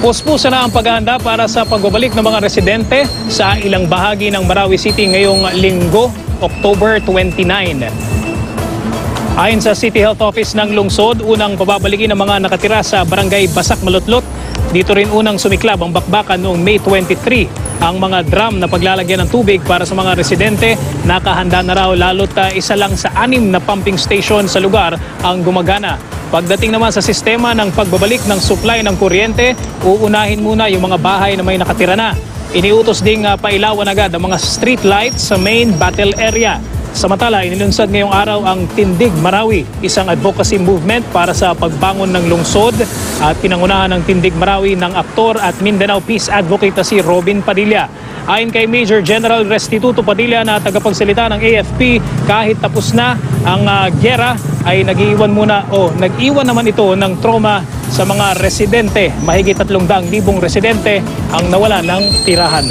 Puspusa na ang paghahanda para sa pagbabalik ng mga residente sa ilang bahagi ng Marawi City ngayong linggo, October 29. Ayon sa City Health Office ng Lungsod, unang pababalikin ng mga nakatira sa barangay Basak Malutlot. Dito rin unang sumiklab ang bakbakan noong May 23. Ang mga drum na paglalagyan ng tubig para sa mga residente, nakahanda na raw lalo't uh, isa lang sa anim na pumping station sa lugar ang gumagana. Pagdating naman sa sistema ng pagbabalik ng supply ng kuryente, uunahin muna yung mga bahay na may nakatira na. Iniutos ding uh, pailawan agad ang mga street lights sa main battle area. Samantala, inilunsad ngayong araw ang Tindig Marawi, isang advocacy movement para sa pagbangon ng lungsod at pinangunahan ng Tindig Marawi ng aktor at Mindanao Peace Advocate si Robin Padilla. Ayon kay Major General Restituto Padilla na tagapagsalita ng AFP, kahit tapos na ang uh, gyera ay nag-iwan muna o nag-iwan naman ito ng trauma sa mga residente. Mahigit 300,000 residente ang nawala ng tirahan.